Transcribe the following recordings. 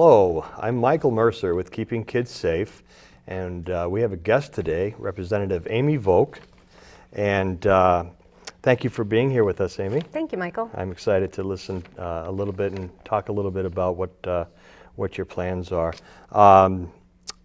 Hello, I'm Michael Mercer with Keeping Kids Safe, and uh, we have a guest today, Representative Amy Volk. And uh, thank you for being here with us, Amy. Thank you, Michael. I'm excited to listen uh, a little bit and talk a little bit about what uh, what your plans are. Um,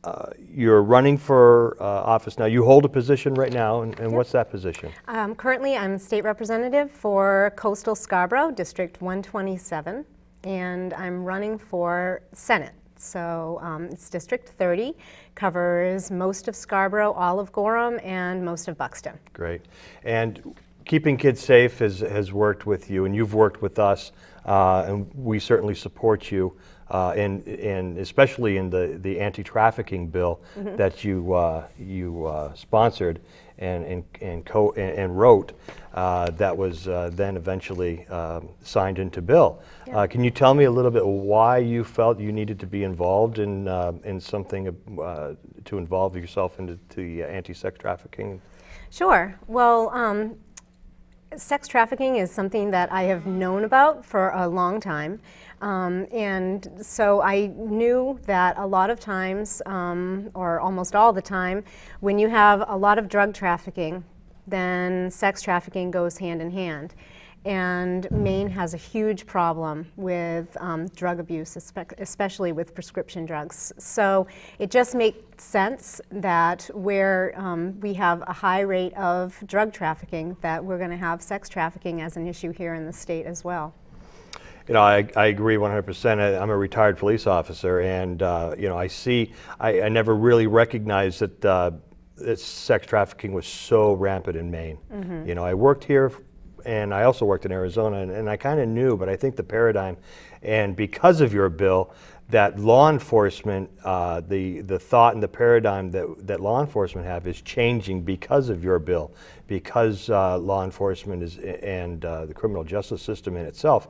uh, you're running for uh, office now. You hold a position right now, and, and Yep. what's that position? Um, currently, I'm state representative for Coastal Scarborough, District 127, and I'm running for Senate. So um, it's District 30, covers most of Scarborough, all of Gorham, and most of Buxton. Great. And Keeping Kids Safe has, has worked with you, and you've worked with us, uh, and we certainly support you, uh, in, in, especially in the, the anti-trafficking bill that you, uh, you uh, sponsored and, and, and, co- and, and wrote uh, that was uh, then eventually um, signed into bill. Uh, can you tell me a little bit why you felt you needed to be involved in, uh, in something uh, to involve yourself into the anti-sex trafficking? Sure. Well, um, sex trafficking is something that I have known about for a long time. Um, and so I knew that a lot of times, um, or almost all the time, when you have a lot of drug trafficking, then sex trafficking goes hand in hand. And Maine has a huge problem with um, drug abuse, especially with prescription drugs. So it just makes sense that where um, we have a high rate of drug trafficking, that we're going to have sex trafficking as an issue here in the state as well. You know, I, I agree 100%. I- I'm a retired police officer, and, uh, you know, I see, I, I never really recognized that, uh, that sex trafficking was so rampant in Maine. You know, I worked here, and I also worked in Arizona, and, and I kind of knew, but I think the paradigm, and because of your bill, that law enforcement, uh, the, the thought and the paradigm that, that law enforcement have is changing because of your bill, because uh, law enforcement is, and uh, the criminal justice system in itself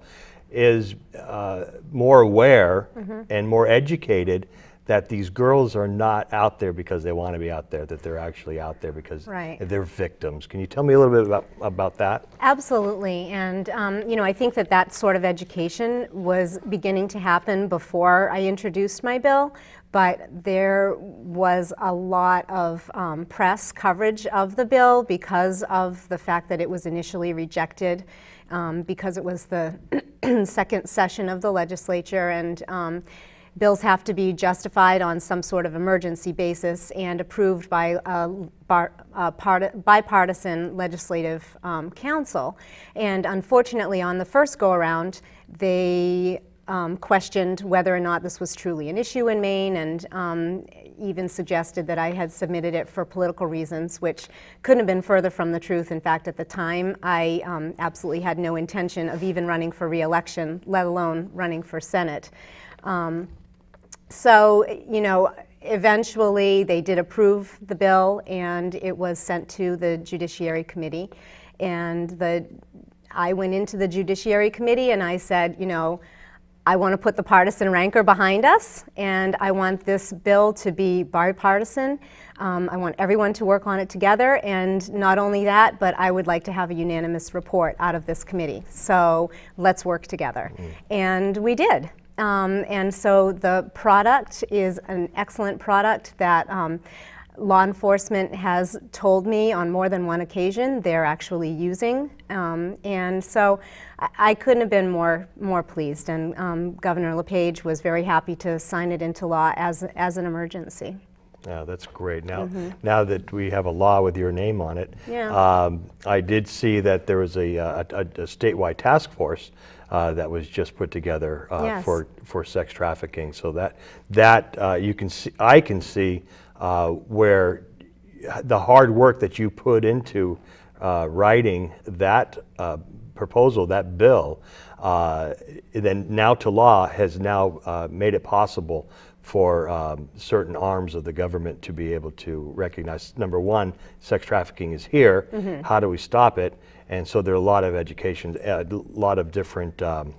is uh, more aware and more educated that these girls are not out there because they want to be out there, that they're actually out there because Right. they're victims. Can you tell me a little bit about, about that? Absolutely, and um, you know, I think that that sort of education was beginning to happen before I introduced my bill. But there was a lot of um, press coverage of the bill because of the fact that it was initially rejected, um, because it was the second session of the legislature, and um, bills have to be justified on some sort of emergency basis and approved by a bar, a part, bipartisan legislative um, council. And unfortunately, on the first go around, they um, questioned whether or not this was truly an issue in Maine and um, even suggested that I had submitted it for political reasons, which couldn't have been further from the truth. In fact, at the time, I um, absolutely had no intention of even running for reelection, let alone running for Senate. Um, so, you know, eventually they did approve the bill and it was sent to the Judiciary Committee. And the, I went into the Judiciary Committee and I said, you know, I want to put the partisan rancor behind us and I want this bill to be bipartisan. Um, I want everyone to work on it together. And not only that, but I would like to have a unanimous report out of this committee. So let's work together. And we did. Um, and so the product is an excellent product that um, law enforcement has told me on more than one occasion they're actually using. Um, and so I, I couldn't have been more, more pleased. And um, Governor LePage was very happy to sign it into law as, as an emergency. Yeah, that's great. Now, now that we have a law with your name on it, Yeah. um, I did see that there was a, uh, a, a statewide task force uh, that was just put together uh, Yes. for for sex trafficking. So that that uh, you can see, I can see uh, where the hard work that you put into uh, writing that uh, proposal, that bill, uh, then now to law has now uh, made it possible for um, certain arms of the government to be able to recognize number one, sex trafficking is here. How do we stop it? And so there are a lot of education, a lot of different um,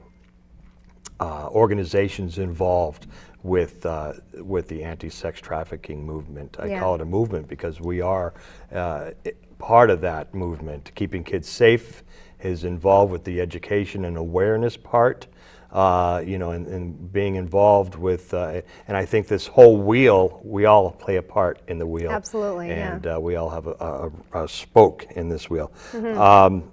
uh, organizations involved with uh, with the anti-sex trafficking movement. I Yeah. call it a movement because we are uh, part of that movement. Keeping kids safe is involved with the education and awareness part. Uh, you know, and, and being involved with, uh, and I think this whole wheel, we all play a part in the wheel. Absolutely, yeah. And uh, we all have a, a, a spoke in this wheel. Mm-hmm. Um,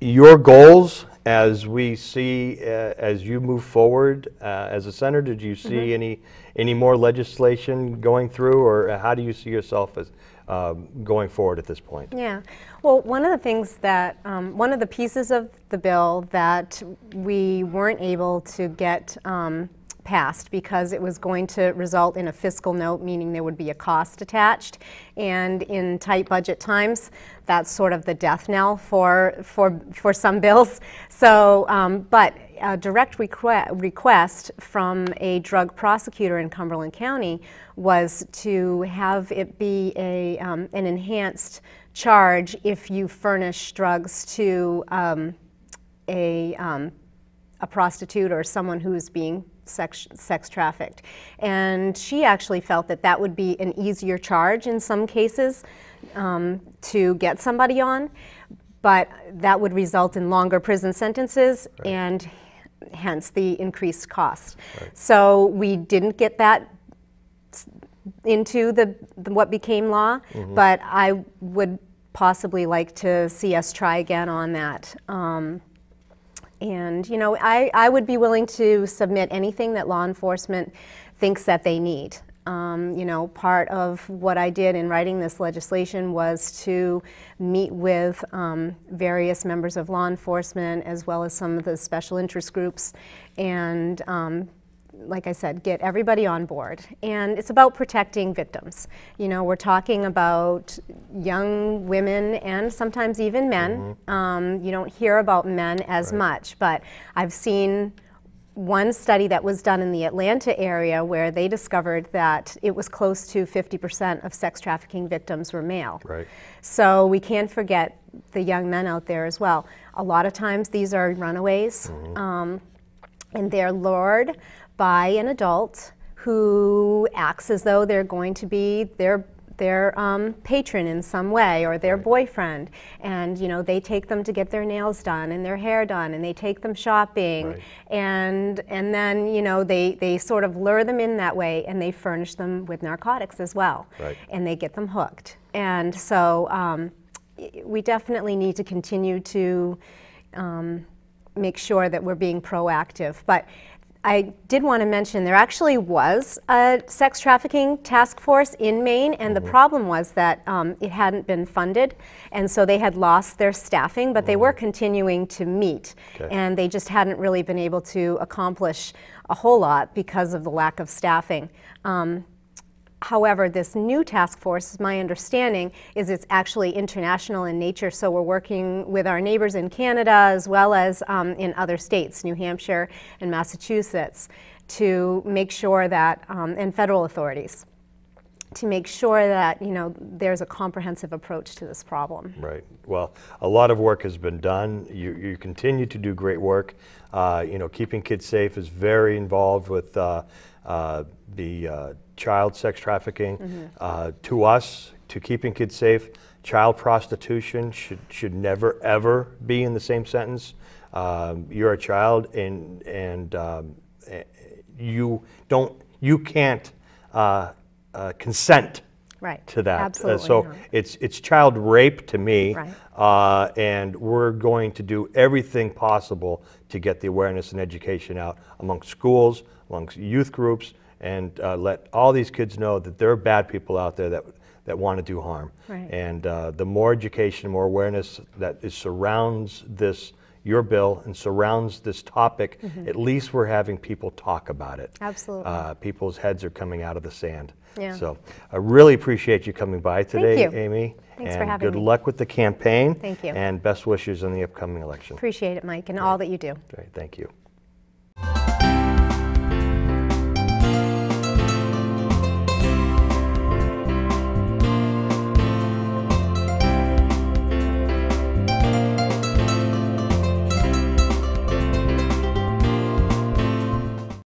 your goals as we see, uh, as you move forward uh, as a senator, did you see Mm-hmm. any, any more legislation going through, or how do you see yourself as um, going forward at this point? Yeah. Well, one of the things that, um, one of the pieces of the bill that we weren't able to get um, passed because it was going to result in a fiscal note, meaning there would be a cost attached. And in tight budget times, that's sort of the death knell for, for, for some bills. So, um, but a direct request, request from a drug prosecutor in Cumberland County was to have it be a, um, an enhanced charge if you furnish drugs to um, a, um, a prostitute or someone who's being sex, sex trafficked. And she actually felt that that would be an easier charge in some cases um, to get somebody on, but that would result in longer prison sentences and hence the increased cost. So we didn't get that into the, the what became law, but I would possibly like to see us try again on that. Um, and you know, I, I would be willing to submit anything that law enforcement thinks that they need. Um, you know, part of what I did in writing this legislation was to meet with um, various members of law enforcement as well as some of the special interest groups and um, like I said, get everybody on board. And it's about protecting victims. You know, we're talking about young women and sometimes even men. Um, you don't hear about men as much, but I've seen one study that was done in the Atlanta area where they discovered that it was close to 50% of sex trafficking victims were male. Right. So we can't forget the young men out there as well. A lot of times these are runaways. Um, and they're lured by an adult who acts as though they're going to be their their um, patron in some way or their boyfriend and you know they take them to get their nails done and their hair done and they take them shopping Right. and and then you know they they sort of lure them in that way and they furnish them with narcotics as well Right. and they get them hooked and so um, we definitely need to continue to um, make sure that we're being proactive. But I did want to mention there actually was a sex trafficking task force in Maine, and the problem was that um, it hadn't been funded, and so they had lost their staffing, but they were continuing to meet, Okay. and they just hadn't really been able to accomplish a whole lot because of the lack of staffing. Um, However, this new task force, my understanding, is it's actually international in nature. So we're working with our neighbors in Canada as well as um, in other states, New Hampshire and Massachusetts, to make sure that, um, and federal authorities, to make sure that you know there's a comprehensive approach to this problem. Right. Well, a lot of work has been done. You, you continue to do great work. Uh, you know, keeping kids safe is very involved with uh, uh, the uh, child sex trafficking. Uh, to us, to keeping kids safe, child prostitution should should never ever be in the same sentence. Um, you're a child, and and um, eh, you don't you can't uh, uh, consent Right. to that. Uh, so not. it's it's child rape to me, Right. uh, and we're going to do everything possible to get the awareness and education out among schools, amongst youth groups, and uh, let all these kids know that there are bad people out there that that want to do harm. Right. And uh, the more education, more awareness that is surrounds this your bill and surrounds this topic, at least we're having people talk about it. Absolutely. Uh, people's heads are coming out of the sand. Yeah. So I really appreciate you coming by today, you. Amy. Thanks and for having good me. luck with the campaign. Thank you. And best wishes in the upcoming election. Appreciate it, Mike, and all that you do. Great, thank you.